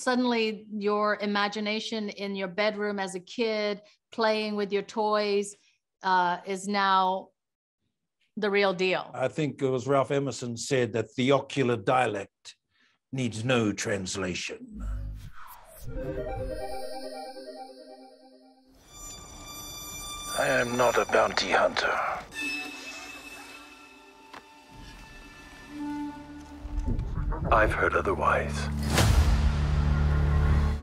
suddenly your imagination in your bedroom as a kid playing with your toys uh, is now the real deal. I think it was Ralph Emerson said that the ocular dialect needs no translation. I am not a bounty hunter. I've heard otherwise.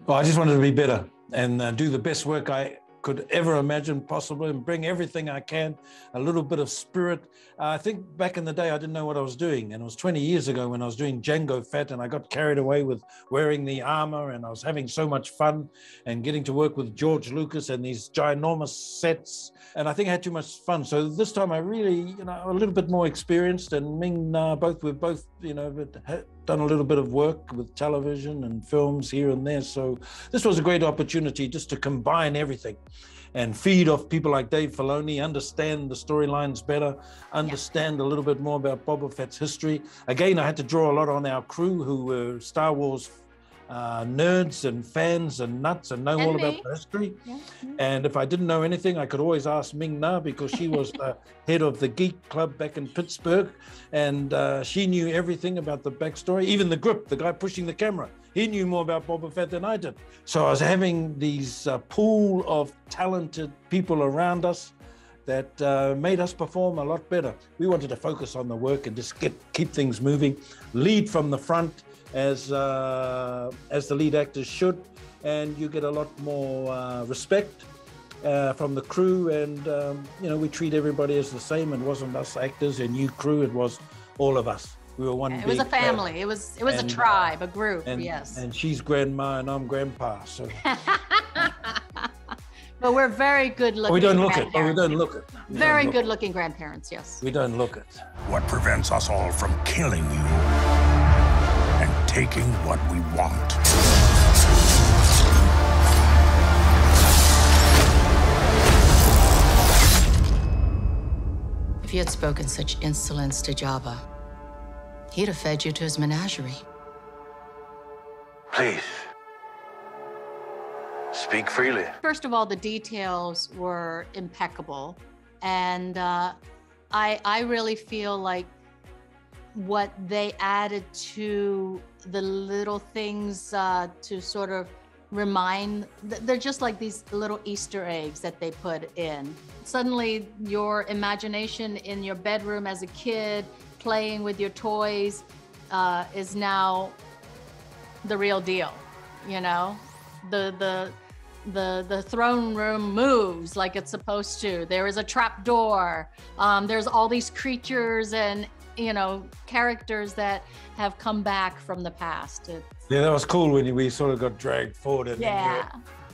Well, I just wanted to be better and uh, do the best work I could ever imagine possible and bring everything I can, a little bit of spirit. Uh, I think back in the day, I didn't know what I was doing. And it was 20 years ago when I was doing Jango Fett and I got carried away with wearing the armor and I was having so much fun and getting to work with George Lucas and these ginormous sets. And I think I had too much fun. So this time I really, you know, a little bit more experienced and Ming Na, both, we've both, you know, done a little bit of work with television and films here and there. So this was a great opportunity just to combine everything and feed off people like Dave Filoni, understand the storylines better, understand yeah. a little bit more about Boba Fett's history. Again, I had to draw a lot on our crew who were Star Wars uh, nerds and fans and nuts and know and all me. about the history. Yeah. And if I didn't know anything, I could always ask Ming Na because she was the head of the Geek Club back in Pittsburgh. And uh, she knew everything about the backstory, even the grip, the guy pushing the camera. He knew more about Boba Fett than I did. So I was having these uh, pool of talented people around us that uh, made us perform a lot better. We wanted to focus on the work and just get keep things moving, lead from the front, as uh, as the lead actors should, and you get a lot more uh, respect uh, from the crew. And um, you know, we treat everybody as the same. It wasn't us actors and you crew; it was all of us. We were one. it was a family. it was it was and, a tribe, a group. And, yes. And she's grandma and I'm grandpa. So. but we're very good looking. we don't look it. We don't look it. We very good looking grandparents. Yes. We don't look it. What prevents us all from killing you? Taking what we want. If you had spoken such insolence to Jabba, he'd have fed you to his menagerie. Please. Speak freely. First of all, the details were impeccable. And uh, I, I really feel like what they added to the little things uh, to sort of remind they're just like these little easter eggs that they put in. Suddenly your imagination in your bedroom as a kid playing with your toys uh, is now the real deal you know? The the the the throne room moves like it's supposed to. There is a trap door. Um, there's all these creatures and you know characters that have come back from the past. It's, yeah, that was cool when we sort of got dragged forward. And yeah.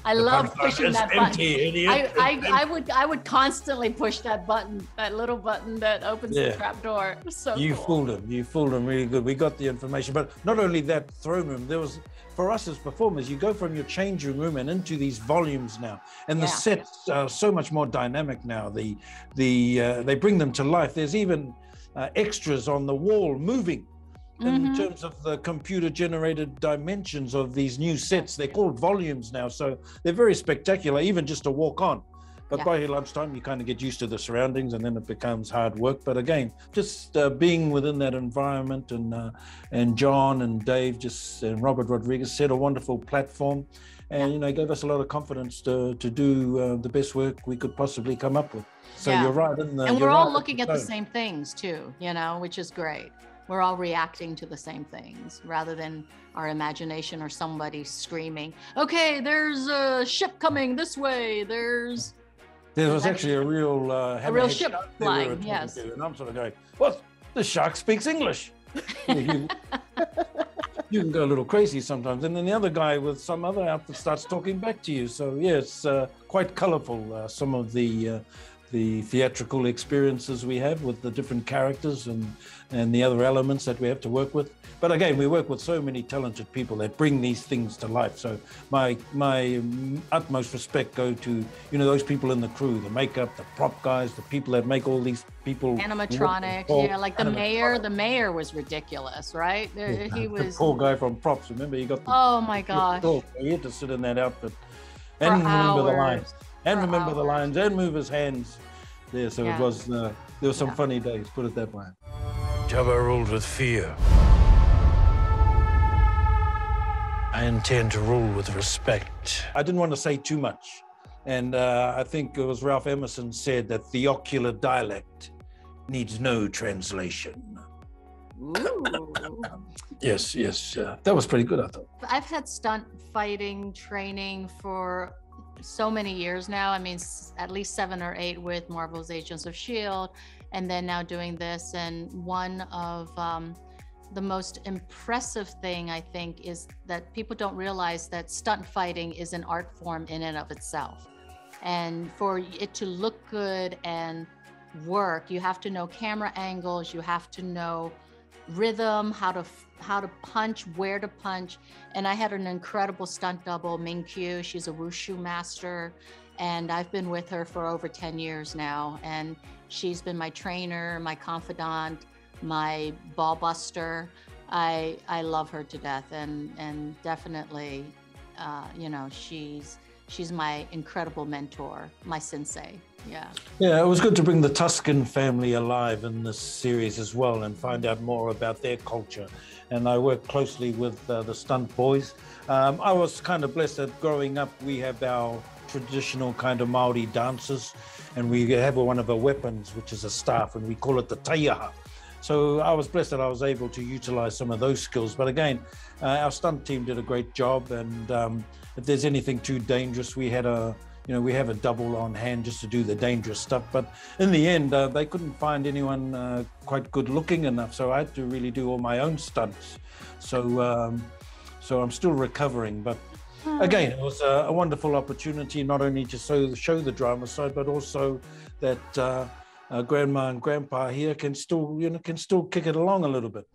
I love pushing that button. I, I, I, would I would constantly push that button, that little button that opens yeah. the trap door. So you cool. fooled him. You fooled him really good. We got the information, but not only that throne room. There was for us as performers, you go from your changing room and into these volumes now, and the yeah. sets are so much more dynamic now. The the uh, they bring them to life. There's even uh, extras on the wall moving in mm-hmm. terms of the computer generated dimensions of these new sets. They're called volumes now, so they're very spectacular, even just to walk on. But yeah. by lunchtime, you kind of get used to the surroundings, and then it becomes hard work. But again, just uh, being within that environment, and uh, and Jon and Dave, just and Robert Rodriguez set a wonderful platform, and yeah. you know gave us a lot of confidence to to do uh, the best work we could possibly come up with. So yeah. you're right. The, and we're all right looking at the same things too, you know, which is great. We're all reacting to the same things rather than our imagination or somebody screaming, okay, there's a ship coming this way. There's. There was actually a real uh, a real ship flying. Yes. To, and I'm sort of going, what? The shark speaks English. you, you, can go a little crazy sometimes, and then the other guy with some other outfit starts talking back to you. So yeah, it's uh, quite colourful. Uh, some of the uh, the theatrical experiences we have with the different characters and and the other elements that we have to work with. But again, we work with so many talented people that bring these things to life. So my my utmost respect go to you know those people in the crew, the makeup, the prop guys, the people that make all these people animatronics. Yeah, like the mayor. The mayor was ridiculous, right? Yeah, he was the poor guy from props. Remember, he got the, oh my gosh, he had to sit in that outfit and remember the lines and For remember hours. the lines and move his hands there. So yeah. it was uh, there were some yeah. funny days. Put it that way. Jabba ruled with fear. I intend to rule with respect. I didn't want to say too much. And uh, I think it was Ralph Emerson said that the ocular dialect needs no translation. yes, yes. Uh, that was pretty good, I thought. I've had stunt fighting training for so many years now. I mean, at least seven or eight with Marvel's Agents of S.H.I.E.L.D., and then now doing this. And one of um, the most impressive thing, I think, is that people don't realize that stunt fighting is an art form in and of itself. And for it to look good and work, you have to know camera angles, you have to know rhythm, how to how to punch, where to punch. And I had an incredible stunt double, Ming Qiu. She's a wushu master, and I've been with her for over 10 years now. And she's been my trainer, my confidant, my ball buster. I I love her to death, and and definitely, uh, you know, she's she's my incredible mentor, my sensei. Yeah. Yeah, it was good to bring the Tusken family alive in this series as well and find out more about their culture. And I worked closely with uh, the stunt boys. Um, I was kind of blessed that growing up, we have our traditional kind of Maori dances, and we have one of our weapons, which is a staff, and we call it the taiaha. So I was blessed that I was able to utilize some of those skills. But again, uh, our stunt team did a great job. And um, if there's anything too dangerous, we had a you know, we have a double on hand just to do the dangerous stuff. But in the end, uh, they couldn't find anyone uh, quite good looking enough, so I had to really do all my own stunts. So, um, so I'm still recovering. But hmm. again, it was a, a, wonderful opportunity not only to show, show the drama side, but also that uh, uh, grandma and grandpa here can still, you know, can still kick it along a little bit.